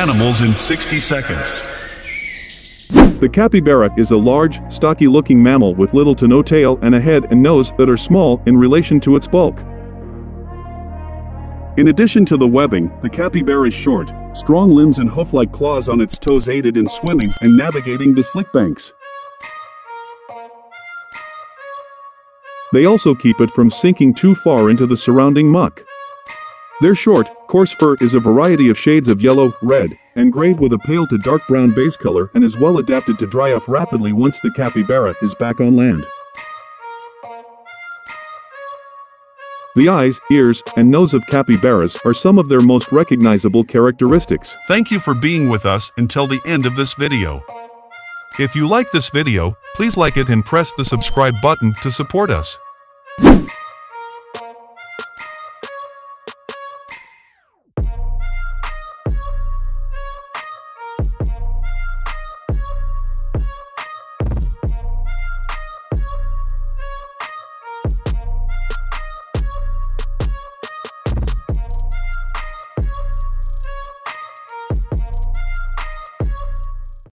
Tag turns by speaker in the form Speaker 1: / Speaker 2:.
Speaker 1: animals in 60 seconds.
Speaker 2: The capybara is a large, stocky-looking mammal with little to no tail and a head and nose that are small in relation to its bulk. In addition to the webbing, the capybara's short, strong limbs and hoof-like claws on its toes aided in swimming and navigating the slick banks. They also keep it from sinking too far into the surrounding muck. Their short, coarse fur is a variety of shades of yellow, red, and gray with a pale to dark brown base color and is well adapted to dry off rapidly once the capybara is back on land. The eyes, ears, and nose of capybaras are some of their most recognizable characteristics.
Speaker 1: Thank you for being with us until the end of this video. If you like this video, please like it and press the subscribe button to support us.